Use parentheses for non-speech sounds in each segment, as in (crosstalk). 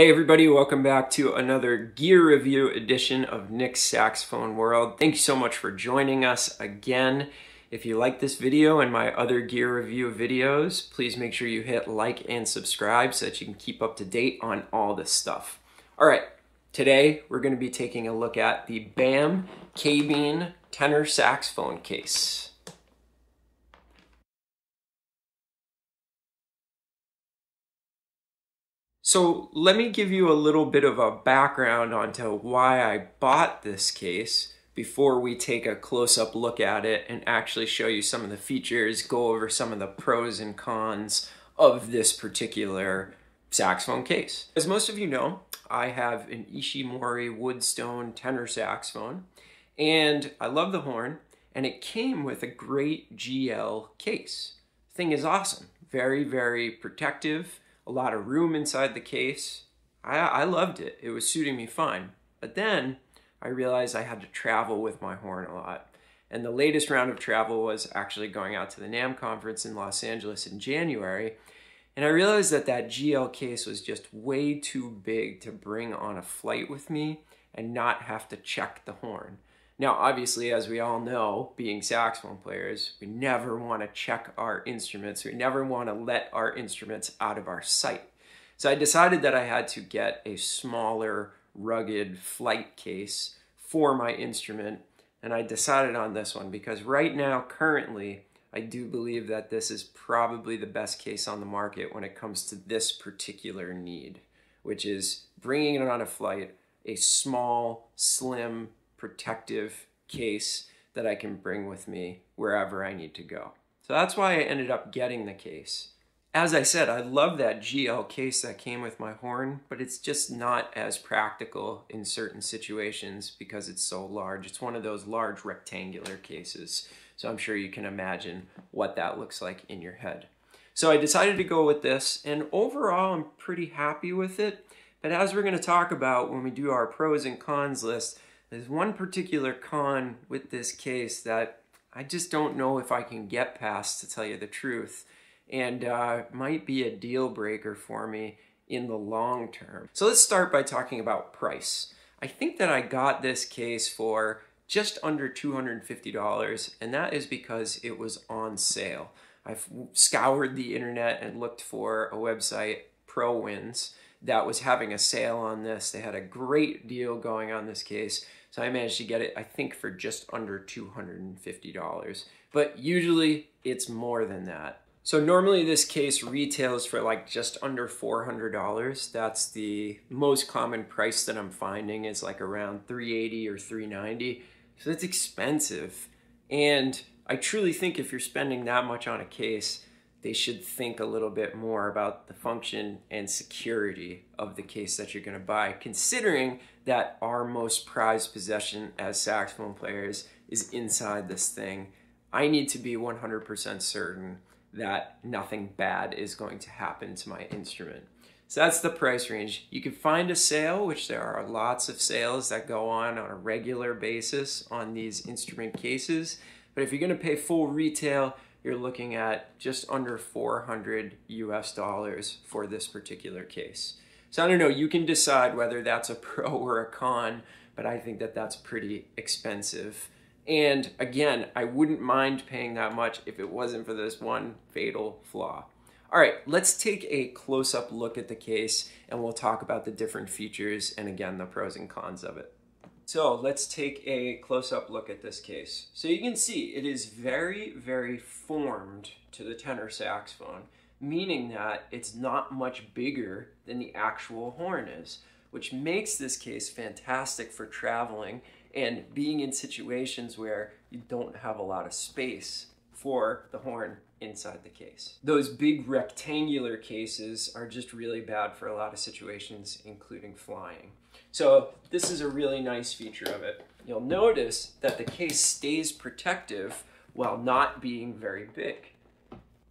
Hey everybody, welcome back to another gear review edition of Nick's Saxophone World. Thank you so much for joining us again. If you like this video and my other gear review videos, please make sure you hit like and subscribe so that you can keep up to date on all this stuff. All right, today we're going to be taking a look at the BAM Cabine tenor saxophone case. So let me give you a little bit of a background onto why I bought this case before we take a close-up look at it and actually show you some of the features, go over some of the pros and cons of this particular saxophone case. As most of you know, I have an Ishimori Woodstone tenor saxophone and I love the horn and it came with a great GL case. Thing is awesome. Very, very protective a lot of room inside the case. I, I loved it. It was suiting me fine. But then I realized I had to travel with my horn a lot. And the latest round of travel was actually going out to the NAMM conference in Los Angeles in January. And I realized that that GL case was just way too big to bring on a flight with me and not have to check the horn. Now, obviously, as we all know, being saxophone players, we never want to check our instruments. We never want to let our instruments out of our sight. So I decided that I had to get a smaller, rugged flight case for my instrument. And I decided on this one because right now, currently, I do believe that this is probably the best case on the market when it comes to this particular need, which is bringing it on a flight, a small, slim, protective case that I can bring with me wherever I need to go. So that's why I ended up getting the case. As I said, I love that GL case that came with my horn, but it's just not as practical in certain situations because it's so large. It's one of those large rectangular cases. So I'm sure you can imagine what that looks like in your head. So I decided to go with this, and overall I'm pretty happy with it. But as we're going to talk about when we do our pros and cons list, there's one particular con with this case that I just don't know if I can get past, to tell you the truth, and uh, might be a deal breaker for me in the long term. So let's start by talking about price. I think that I got this case for just under $250, and that is because it was on sale. I've scoured the internet and looked for a website, ProWinds, that was having a sale on this. They had a great deal going on this case. So I managed to get it, I think, for just under $250. But usually it's more than that. So normally this case retails for like just under $400. That's the most common price that I'm finding is like around 380 or 390. So it's expensive. And I truly think if you're spending that much on a case, they should think a little bit more about the function and security of the case that you're going to buy, considering that our most prized possession as saxophone players is inside this thing. I need to be 100% certain that nothing bad is going to happen to my instrument. So that's the price range. You can find a sale, which there are lots of sales that go on on a regular basis on these instrument cases. But if you're going to pay full retail, you're looking at just under 400 US dollars for this particular case. So I don't know, you can decide whether that's a pro (laughs) or a con, but I think that that's pretty expensive. And again, I wouldn't mind paying that much if it wasn't for this one fatal flaw. All right, let's take a close-up look at the case and we'll talk about the different features and again, the pros and cons of it. So let's take a close-up look at this case. So you can see it is very, very formed to the tenor saxophone, meaning that it's not much bigger than the actual horn is, which makes this case fantastic for traveling and being in situations where you don't have a lot of space for the horn inside the case. Those big rectangular cases are just really bad for a lot of situations, including flying. So this is a really nice feature of it. You'll notice that the case stays protective while not being very big.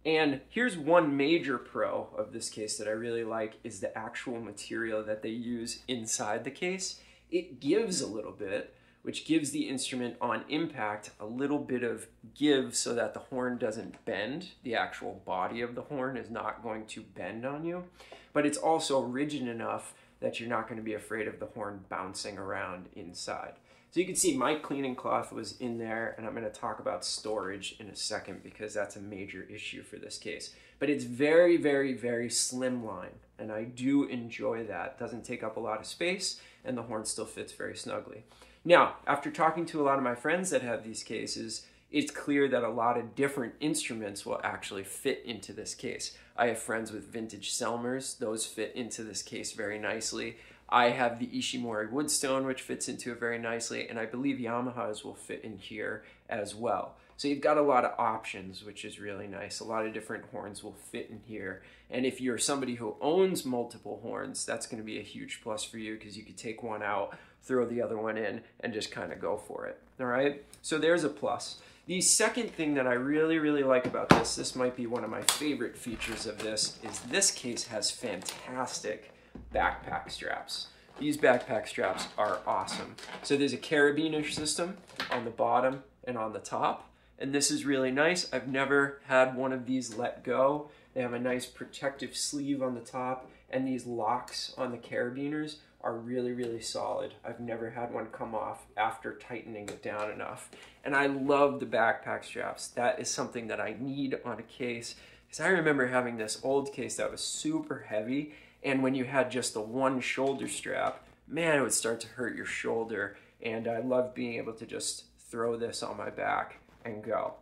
And here's one major pro of this case that I really like is the actual material that they use inside the case. It gives a little bit, which gives the instrument on impact a little bit of give so that the horn doesn't bend. The actual body of the horn is not going to bend on you, but it's also rigid enough that you're not going to be afraid of the horn bouncing around inside. So you can see my cleaning cloth was in there and I'm going to talk about storage in a second because that's a major issue for this case. But it's very, very, very slimline and I do enjoy that. Doesn't take up a lot of space and the horn still fits very snugly. Now, after talking to a lot of my friends that have these cases, it's clear that a lot of different instruments will actually fit into this case. I have friends with vintage Selmers, those fit into this case very nicely. I have the Ishimori Woodstone, which fits into it very nicely, and I believe Yamaha's will fit in here as well. So you've got a lot of options, which is really nice. A lot of different horns will fit in here. And if you're somebody who owns multiple horns, that's going to be a huge plus for you because you could take one out, throw the other one in, and just kind of go for it. All right? So there's a plus. The second thing that I really, really like about this, this might be one of my favorite features of this, is this case has fantastic backpack straps. These backpack straps are awesome. So there's a carabiner system on the bottom and on the top, and this is really nice. I've never had one of these let go. They have a nice protective sleeve on the top, and these locks on the carabiners are really, really solid. I've never had one come off after tightening it down enough. And I love the backpack straps. That is something that I need on a case because I remember having this old case that was super heavy and when you had just the one shoulder strap, man, it would start to hurt your shoulder. And I love being able to just throw this on my back and go.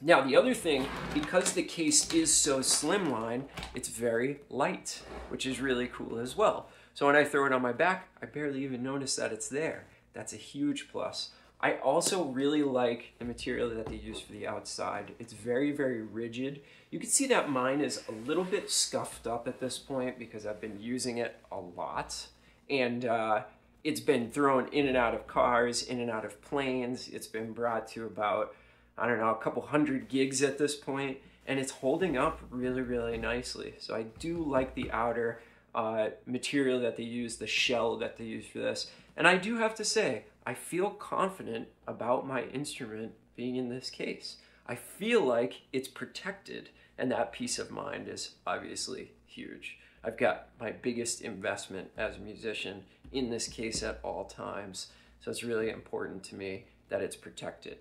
Now, the other thing, because the case is so slimline, it's very light, which is really cool as well. So when I throw it on my back, I barely even notice that it's there. That's a huge plus. I also really like the material that they use for the outside. It's very, very rigid. You can see that mine is a little bit scuffed up at this point because I've been using it a lot. And uh, it's been thrown in and out of cars, in and out of planes. It's been brought to about, I don't know, a couple hundred gigs at this point, And it's holding up really, really nicely. So I do like the outer uh, material that they use, the shell that they use for this. And I do have to say, I feel confident about my instrument being in this case. I feel like it's protected, and that peace of mind is obviously huge. I've got my biggest investment as a musician in this case at all times, so it's really important to me that it's protected.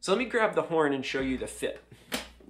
So let me grab the horn and show you the fit.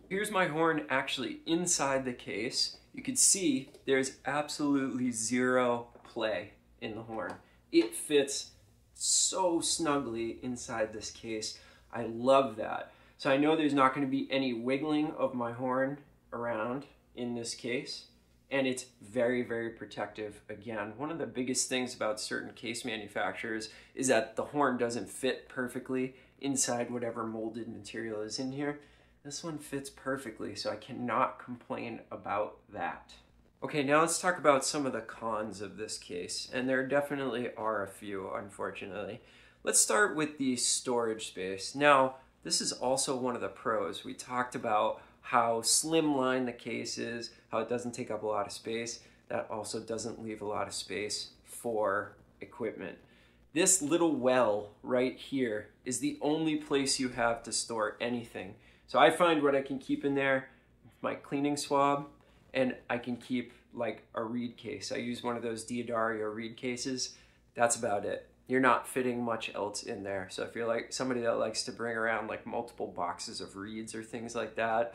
Here's my horn actually inside the case. You can see there's absolutely zero play in the horn. It fits so snugly inside this case. I love that. So I know there's not going to be any wiggling of my horn around in this case. And it's very, very protective. Again, one of the biggest things about certain case manufacturers is that the horn doesn't fit perfectly inside whatever molded material is in here. This one fits perfectly, so I cannot complain about that. Okay, now let's talk about some of the cons of this case, and there definitely are a few, unfortunately. Let's start with the storage space. Now, this is also one of the pros. We talked about how slimline the case is, how it doesn't take up a lot of space. That also doesn't leave a lot of space for equipment. This little well right here is the only place you have to store anything. So I find what I can keep in there, my cleaning swab, and I can keep like a reed case. I use one of those D'Addario reed cases. That's about it you're not fitting much else in there. So if you're like somebody that likes to bring around like multiple boxes of reeds or things like that,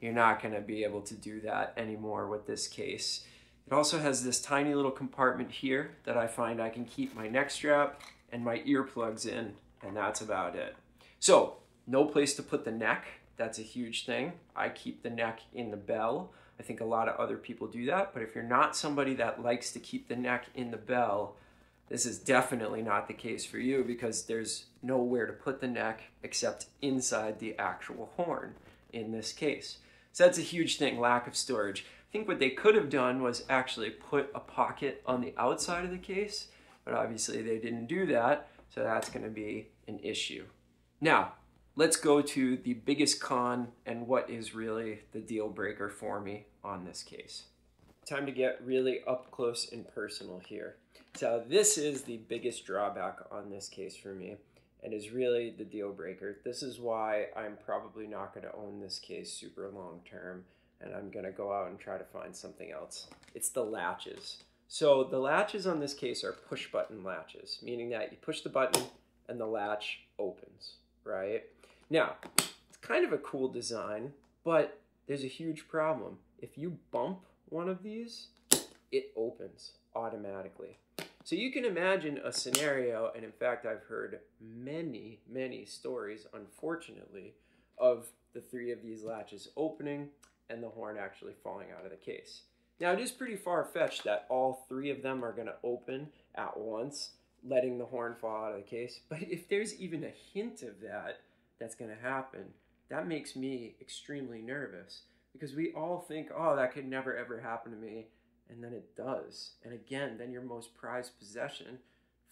you're not going to be able to do that anymore with this case. It also has this tiny little compartment here that I find I can keep my neck strap and my earplugs in, and that's about it. So, no place to put the neck. That's a huge thing. I keep the neck in the bell. I think a lot of other people do that, but if you're not somebody that likes to keep the neck in the bell, this is definitely not the case for you because there's nowhere to put the neck except inside the actual horn in this case. So that's a huge thing, lack of storage. I think what they could have done was actually put a pocket on the outside of the case, but obviously they didn't do that, so that's gonna be an issue. Now, let's go to the biggest con and what is really the deal breaker for me on this case. Time to get really up close and personal here. So this is the biggest drawback on this case for me. and is really the deal breaker. This is why I'm probably not going to own this case super long term and I'm going to go out and try to find something else. It's the latches. So the latches on this case are push button latches, meaning that you push the button and the latch opens, right? Now, it's kind of a cool design, but there's a huge problem. If you bump one of these, it opens automatically. So you can imagine a scenario, and in fact, I've heard many, many stories, unfortunately, of the three of these latches opening and the horn actually falling out of the case. Now, it is pretty far fetched that all three of them are going to open at once, letting the horn fall out of the case. (laughs) But if there's even a hint of that that's going to happen, that makes me extremely nervous because we all think, oh, that could never ever happen to me and then it does. And again, then your most prized possession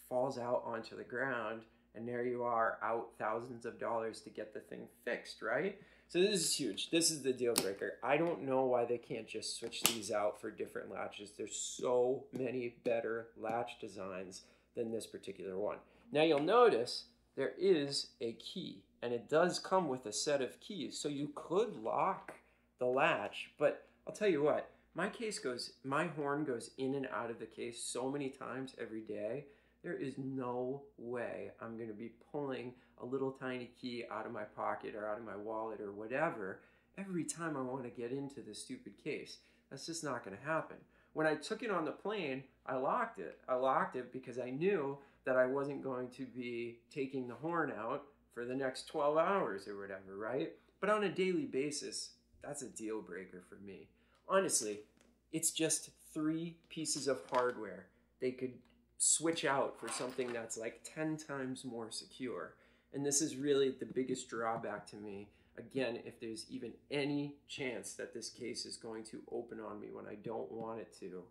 falls out onto the ground, and there you are, out thousands of dollars to get the thing fixed, right? So this is huge. This is the deal breaker. I don't know why they can't just switch these out for different latches. There's so many better latch designs than this particular one. Now you'll notice there is a key, and it does come with a set of keys. So you could lock the latch, but I'll tell you what, my case goes, my horn goes in and out of the case so many times every day. There is no way I'm going to be pulling a little tiny key out of my pocket or out of my wallet or whatever every time I want to get into this stupid case. That's just not going to happen. When I took it on the plane, I locked it. I locked it because I knew that I wasn't going to be taking the horn out for the next 12 hours or whatever, right? But on a daily basis, that's a deal breaker for me honestly, it's just three pieces of hardware they could switch out for something that's like 10 times more secure. And this is really the biggest drawback to me. Again, if there's even any chance that this case is going to open on me when I don't want it to,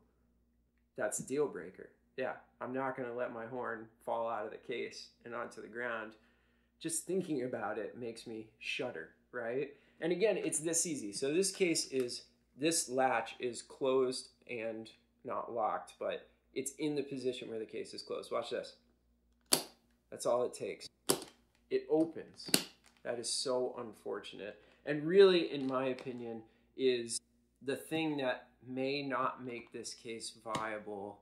that's a deal breaker. Yeah, I'm not going to let my horn fall out of the case and onto the ground. Just thinking about it makes me shudder, right? And again, it's this easy. So this case is this latch is closed and not locked, but it's in the position where the case is closed. Watch this. That's all it takes. It opens. That is so unfortunate. And really, in my opinion, is the thing that may not make this case viable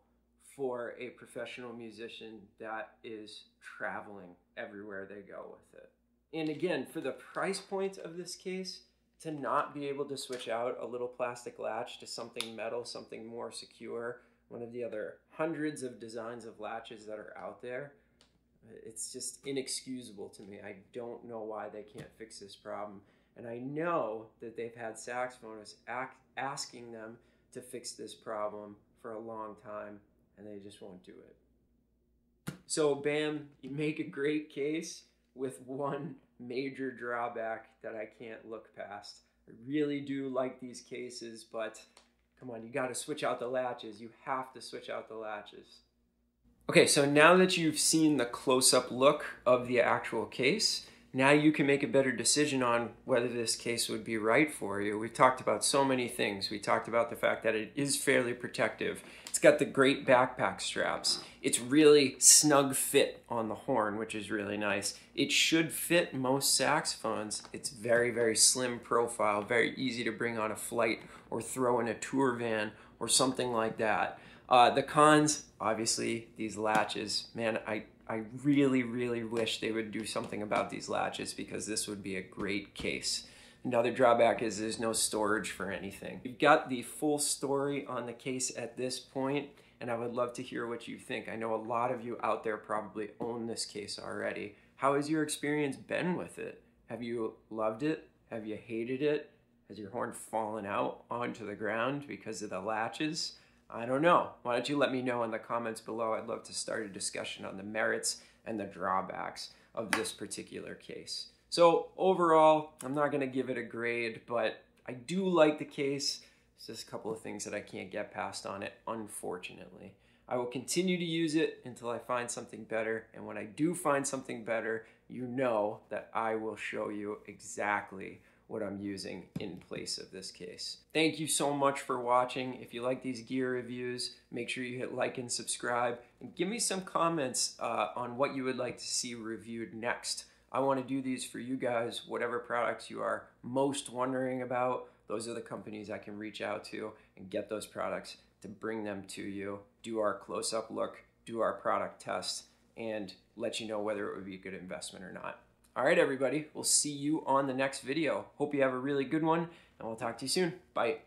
for a professional musician that is traveling everywhere they go with it. And again, for the price point of this case, to not be able to switch out a little plastic latch to something metal, something more secure, one of the other hundreds of designs of latches that are out there, it's just inexcusable to me. I don't know why they can't fix this problem. And I know that they've had saxophonists asking them to fix this problem for a long time, and they just won't do it. So, BAM, you make a great case with one major drawback that I can't look past. I really do like these cases, but come on, you got to switch out the latches. You have to switch out the latches. Okay, so now that you've seen the close-up look of the actual case, now you can make a better decision on whether this case would be right for you. We've talked about so many things. We talked about the fact that it is fairly protective. It's got the great backpack straps. It's really snug fit on the horn, which is really nice. It should fit most saxophones. It's very, very slim profile, very easy to bring on a flight or throw in a tour van or something like that. Uh, the cons, obviously, these latches. Man, I I really, really wish they would do something about these latches because this would be a great case. Another drawback is there's no storage for anything. We've got the full story on the case at this point, and I would love to hear what you think. I know a lot of you out there probably own this case already. How has your experience been with it? Have you loved it? Have you hated it? Has your horn fallen out onto the ground because of the latches? I don't know. Why don't you let me know in the comments below? I'd love to start a discussion on the merits and the drawbacks of this particular case. So overall, I'm not going to give it a grade, but I do like the case. It's just a couple of things that I can't get past on it, unfortunately. I will continue to use it until I find something better. And when I do find something better, you know that I will show you exactly what I'm using in place of this case. Thank you so much for watching. If you like these gear reviews, make sure you hit like and subscribe and give me some comments uh, on what you would like to see reviewed next. I want to do these for you guys, whatever products you are most wondering about. Those are the companies I can reach out to and get those products to bring them to you, do our close up look, do our product test, and let you know whether it would be a good investment or not. All right, everybody, we'll see you on the next video. Hope you have a really good one, and we'll talk to you soon. Bye.